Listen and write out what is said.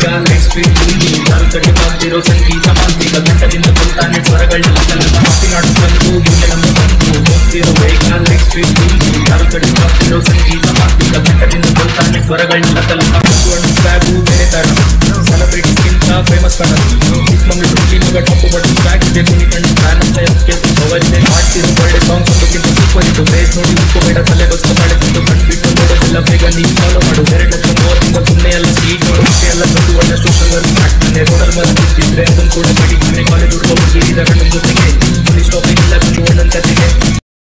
ಬೇಗ light speed ಕಾಲು ಕಡೆ ಮಾಡ್ತಿರೋ ಸಂಗೀತ ಮಾಂತ್ರಿಕ ಘಟ್ಟದಿಂದ ಕೊಡ್ತಾನೆ ಸ್ವರಗಳನ್ನ ಮಾತಿನಾಡು ಬಂದು ಹಿಂದೆ ನಮ್ಮ ಬಂದು ಹೋಗ್ತಿರೋ ಬೇಗ ಲೈಟ್ ಸ್ಪೀಡ್ ಕಾಲು ಕಡೆ ಮಾಡ್ತಿರೋ ಸಂಗೀತ ಮಾಂತ್ರಿಕ ಘಟ್ಟದಿಂದ ಕೊಡ್ತಾನೆ ಸ್ವರಗಳನ್ನ ಕಲ್ಪ ಸ್ವಾಗು ಬೇರೆ ತರ ಸೆಲೆಬ್ರಿಟಿಗಿಂತ ಫೇಮಸ್ ಕಣ ಚಿಕ್ಕಮಂಗ್ಳೂರು ಮಗ ಟಪ್ಪು ಬಟ್ ಸ್ವಾಗ್ ಇದೆ ಕುಣಿ ಕಣ್ಣು ಫ್ಯಾನ್ ಅಂತ ಎದಕ್ಕೆ ಅವತ್ತೇ ಮಾಡ್ತಿರೋ ಒಳ್ಳೆ ಸಾಂಗ್ಸ್ ಒಂದಕ್ಕಿಂತ ಸೂಪರ್ ಇತ್ತು ಬೇಸ್ ನೋಡಿ ಉಪ್ಪು ಬೇಡ ತಲೆ ಬಸ್ತು ಮಾಡಿ ತಂದು ಕಣ್ಬಿಟ್ಟು ನೋಡೋದಿಲ್ಲ ಬೇಗ ನೀವು ಫಾಲೋ ಮಾಡು ಎರಡು ಲಕ್ಷ ನೇಸೋದಲ್ ಬಂದು ಚಿತ್ರ ಕೂಡ ಮಾಡಿ ಮನೆ ಕಾಲೇಜ್ ಹುಡುಗ